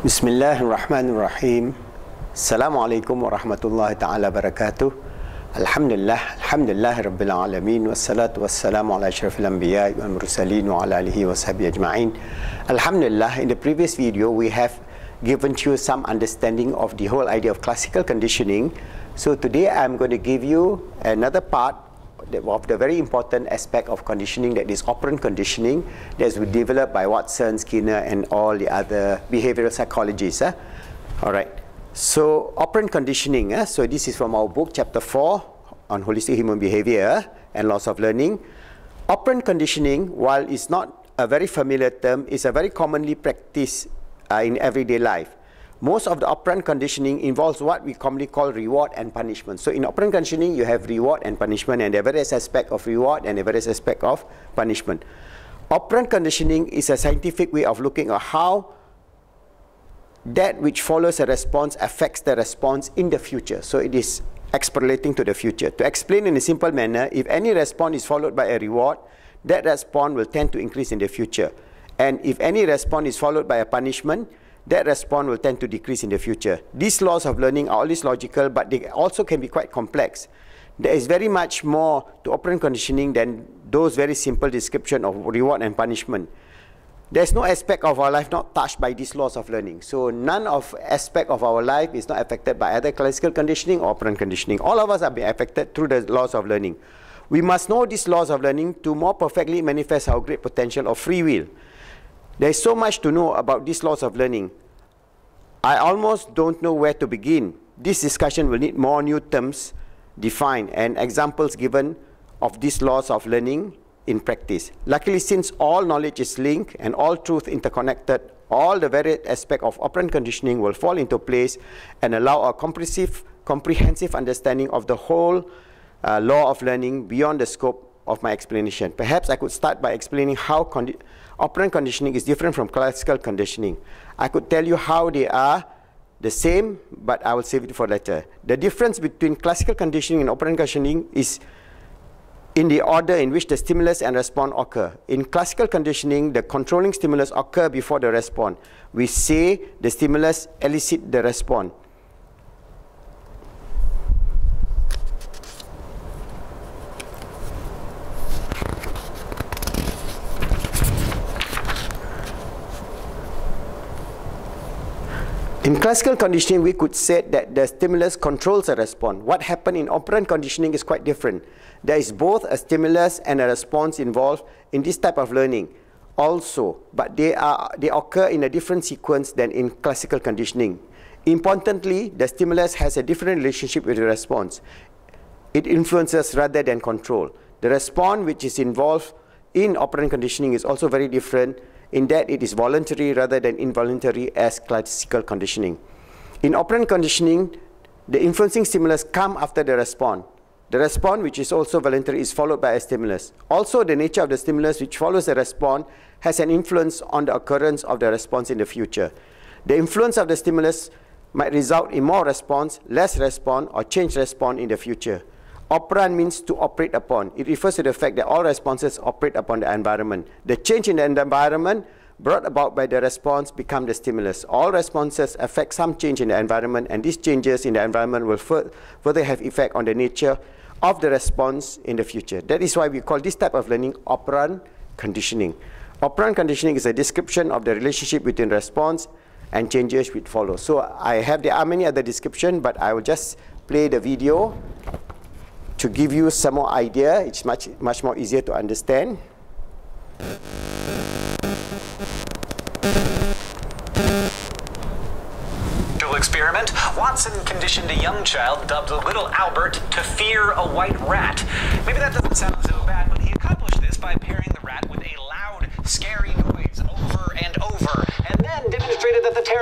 Bismillahirrahmanirrahim. Assalamualaikum warahmatullahi taala wabarakatuh. Alhamdulillah, alhamdulillah rabbil alamin wassalatu wassalamu ala asyrafil anbiya wal mursalin wa ala alihi washabbi ajmain. Alhamdulillah, in the previous video we have given you some understanding of the whole idea of classical conditioning. So today I'm going to give you another part of the very important aspect of conditioning that is operant conditioning that was developed by Watson, Skinner and all the other behavioral psychologists. Eh? All right. So operant conditioning, eh? so this is from our book chapter 4 on holistic human behavior and loss of learning. Operant conditioning, while it's not a very familiar term, is a very commonly practiced uh, in everyday life most of the operant conditioning involves what we commonly call reward and punishment. So in operant conditioning, you have reward and punishment, and are various aspects of reward and are various aspects of punishment. Operant conditioning is a scientific way of looking at how that which follows a response affects the response in the future. So it is extrapolating to the future. To explain in a simple manner, if any response is followed by a reward, that response will tend to increase in the future. And if any response is followed by a punishment, that response will tend to decrease in the future. These laws of learning are always logical, but they also can be quite complex. There is very much more to operant conditioning than those very simple description of reward and punishment. There's no aspect of our life not touched by these laws of learning. So none of aspect of our life is not affected by either classical conditioning or operant conditioning. All of us are being affected through the laws of learning. We must know these laws of learning to more perfectly manifest our great potential of free will. There is so much to know about these laws of learning. I almost don't know where to begin. This discussion will need more new terms defined and examples given of these laws of learning in practice. Luckily, since all knowledge is linked and all truth interconnected, all the varied aspects of operant conditioning will fall into place and allow a comprehensive, comprehensive understanding of the whole uh, law of learning beyond the scope of my explanation. Perhaps I could start by explaining how condi operant conditioning is different from classical conditioning. I could tell you how they are the same, but I will save it for later. The difference between classical conditioning and operant conditioning is in the order in which the stimulus and response occur. In classical conditioning, the controlling stimulus occur before the response. We say the stimulus elicit the response. In classical conditioning, we could say that the stimulus controls the response. What happened in operant conditioning is quite different. There is both a stimulus and a response involved in this type of learning also, but they, are, they occur in a different sequence than in classical conditioning. Importantly, the stimulus has a different relationship with the response. It influences rather than control. The response which is involved in operant conditioning is also very different in that it is voluntary rather than involuntary as classical conditioning. In operant conditioning, the influencing stimulus come after the response. The response, which is also voluntary, is followed by a stimulus. Also, the nature of the stimulus which follows the response has an influence on the occurrence of the response in the future. The influence of the stimulus might result in more response, less response, or change response in the future. Operant means to operate upon. It refers to the fact that all responses operate upon the environment. The change in the environment brought about by the response become the stimulus. All responses affect some change in the environment and these changes in the environment will further have effect on the nature of the response in the future. That is why we call this type of learning operant conditioning. Operant conditioning is a description of the relationship between response and changes which follow. So I have, there are uh, many other descriptions, but I will just play the video to give you some more idea. It's much, much more easier to understand. experiment, Watson conditioned a young child dubbed Little Albert to fear a white rat. Maybe that doesn't sound so bad, but he accomplished this by pairing the rat with a loud, scary noise over and over, and then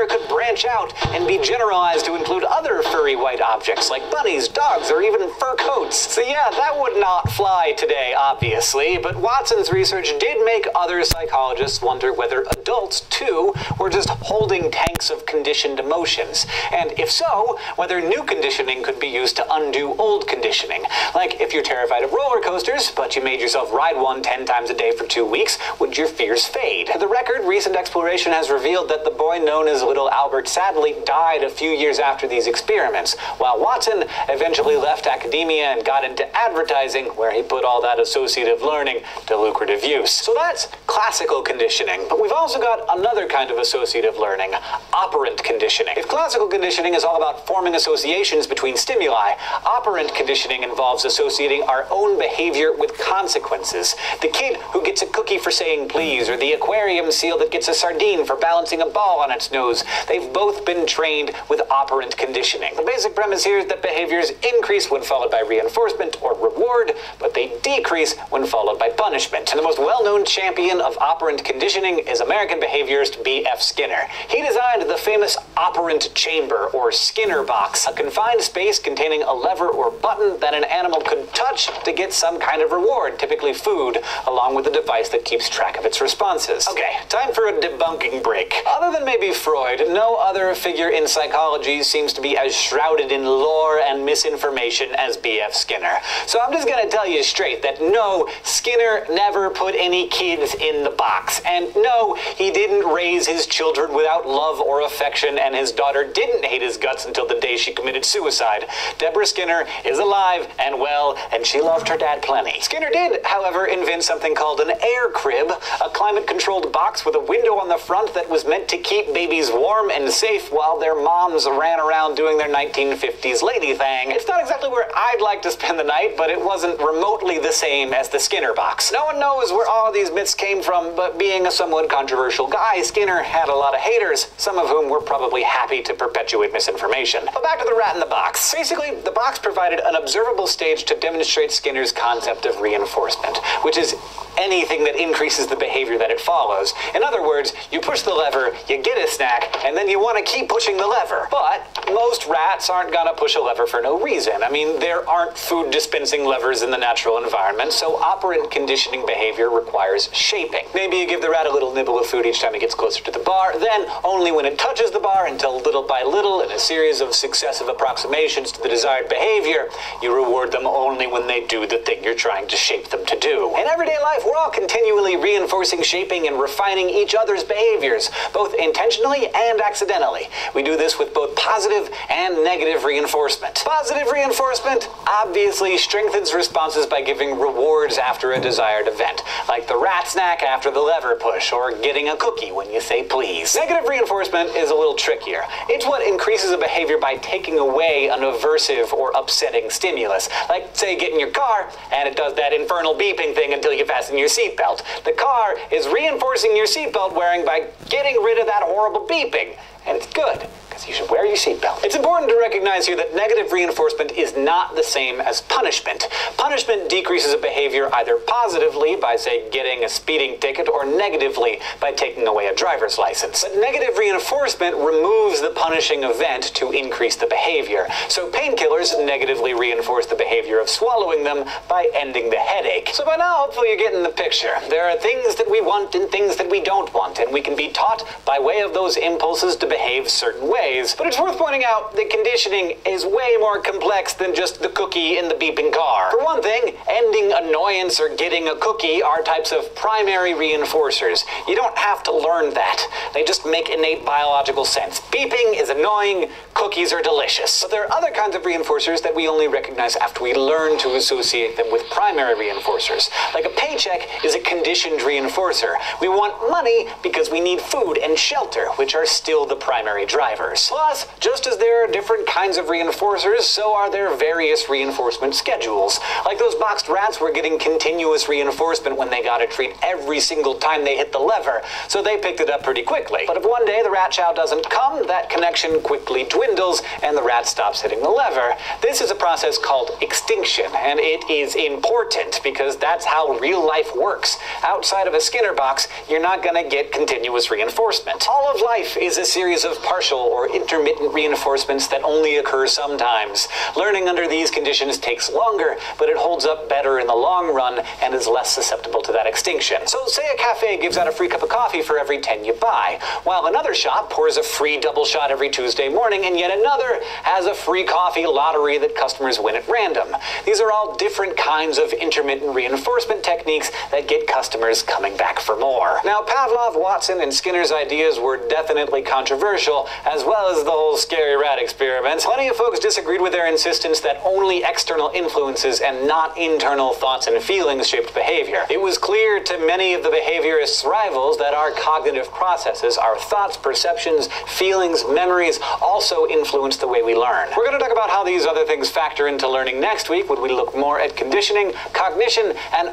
could branch out and be generalized to include other furry white objects like bunnies, dogs, or even fur coats. So yeah, that would not fly today, obviously, but Watson's research did make other psychologists wonder whether adults too, were just holding tanks of conditioned emotions? And if so, whether new conditioning could be used to undo old conditioning. Like if you're terrified of roller coasters, but you made yourself ride one 10 times a day for two weeks, would your fears fade? For the record, recent exploration has revealed that the boy known as Little Albert sadly died a few years after these experiments, while Watson eventually left academia and got into advertising, where he put all that associative learning to lucrative use. So that's classical conditioning, but we've also got another kind of associative learning, operant conditioning. If classical conditioning is all about forming associations between stimuli, operant conditioning involves associating our own behavior with consequences. The kid who gets a cookie for saying please, or the aquarium seal that gets a sardine for balancing a ball on its nose, they've both been trained with operant conditioning. The basic premise here is that behaviors increase when followed by reinforcement or reward, but they decrease when followed by punishment. And the most well-known champion of operant conditioning is American behaviorist B.F. Skinner. He designed the famous operant chamber, or Skinner box, a confined space containing a lever or button that an animal could touch to get some kind of reward, typically food, along with a device that keeps track of its responses. Okay, time for a debunking break. Other than maybe Freud, no other figure in psychology seems to be as shrouded in lore and misinformation as B.F. Skinner. So I'm just gonna tell you straight that no, Skinner never put any kids in the box. And no, he didn't raise his children without love or affection, and his daughter didn't hate his guts until the day she committed suicide. Deborah Skinner is alive and well, and she loved her dad plenty. Skinner did, however, invent something called an air crib, a climate controlled box with a window on the front that was meant to keep babies warm and safe while their moms ran around doing their 1950s lady thing. It's not exactly where I'd like to spend the night, but it wasn't remotely the same as the Skinner box. No one knows where all of these myths came from, but being a somewhat controversial guy, Skinner had a lot of haters, some of whom were probably happy to perpetuate misinformation. But back to the rat in the box. Basically, the box provided an observable stage to demonstrate Skinner's concept of reinforcement, which is anything that increases the behavior that it follows. In other words, you push the lever, you get a snack, and then you want to keep pushing the lever. But most rats aren't gonna push a lever for no reason. I mean, there aren't food dispensing levers in the natural environment, so operant conditioning behavior requires shaping. Maybe you give the rat a little nibble of food each time it gets closer to the bar, then only when it touches the bar until little by little, in a series of successive approximations to the desired behavior, you reward them only when they do the thing you're trying to shape them to do. In everyday life, we're all continually reinforcing, shaping, and refining each other's behaviors, both intentionally and accidentally. We do this with both positive and negative reinforcement. Positive reinforcement obviously strengthens responses by giving rewards after a desired event, like the rat snack after the lever push, or getting a cookie when you say please. Negative reinforcement is a little trickier. It's what increases a behavior by taking away an aversive or upsetting stimulus, like, say, get in your car, and it does that infernal beeping thing until you fasten your seatbelt. The car is reinforcing your seatbelt wearing by getting rid of that horrible beeping, and it's good because you should wear your seatbelt. It's important to recognize here that negative reinforcement is not the same as punishment. Punishment decreases a behavior either positively by, say, getting a speeding ticket, or negatively by taking away a driver's license. But negative reinforcement removes the punishing event to increase the behavior. So painkillers negatively reinforce the behavior of swallowing them by ending the headache. So by now, hopefully you're getting the picture. There are things that we want and things that we don't want, and we can be taught by way of those impulses to behave certain ways ways, but it's worth pointing out that conditioning is way more complex than just the cookie in the beeping car. For one thing, ending annoyance or getting a cookie are types of primary reinforcers. You don't have to learn that. They just make innate biological sense. Beeping is annoying, cookies are delicious. But there are other kinds of reinforcers that we only recognize after we learn to associate them with primary reinforcers. Like a paycheck is a conditioned reinforcer. We want money because we need food and shelter, which are still the primary drivers. Plus, just as there are different kinds of reinforcers, so are there various reinforcement schedules. Like those boxed rats were getting continuous reinforcement when they got a treat every single time they hit the lever, so they picked it up pretty quickly. But if one day the rat chow doesn't come, that connection quickly dwindles and the rat stops hitting the lever. This is a process called extinction, and it is important because that's how real life works. Outside of a Skinner box, you're not going to get continuous reinforcement. All of life is a series of partial or or intermittent reinforcements that only occur sometimes. Learning under these conditions takes longer, but it holds up better in the long run and is less susceptible to that extinction. So say a cafe gives out a free cup of coffee for every 10 you buy, while another shop pours a free double shot every Tuesday morning, and yet another has a free coffee lottery that customers win at random. These are all different kinds of intermittent reinforcement techniques that get customers coming back for more. Now, Pavlov, Watson, and Skinner's ideas were definitely controversial, as well as the whole scary rat experiment. Plenty of folks disagreed with their insistence that only external influences and not internal thoughts and feelings shaped behavior. It was clear to many of the behaviorists' rivals that our cognitive processes, our thoughts, perceptions, feelings, memories, also influence the way we learn. We're going to talk about how these other things factor into learning next week when we look more at conditioning, cognition, and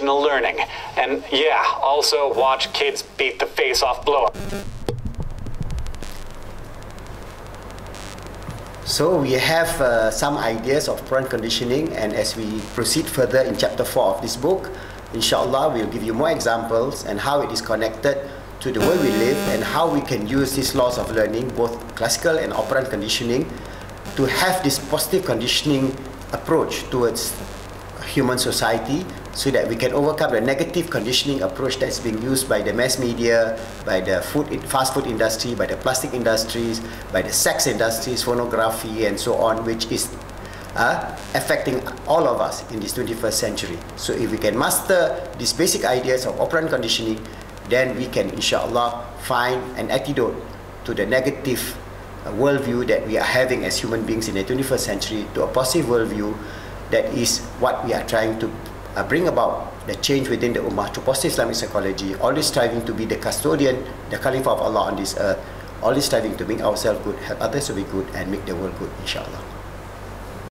learning. And yeah, also watch kids beat the face off blow up. So we have uh, some ideas of operant conditioning and as we proceed further in chapter 4 of this book, inshallah we'll give you more examples and how it is connected to the way we live and how we can use these laws of learning, both classical and operant conditioning, to have this positive conditioning approach towards human society so that we can overcome the negative conditioning approach that's being used by the mass media, by the food, fast food industry, by the plastic industries, by the sex industries, pornography, and so on, which is uh, affecting all of us in this 21st century. So if we can master these basic ideas of operant conditioning, then we can, inshallah, find an antidote to the negative uh, worldview that we are having as human beings in the 21st century to a positive worldview that is what we are trying to uh, bring about the change within the Ummah to positive Islamic psychology, always striving to be the custodian, the Caliph of Allah on this earth, always striving to make ourselves good, help others to be good, and make the world good, inshallah.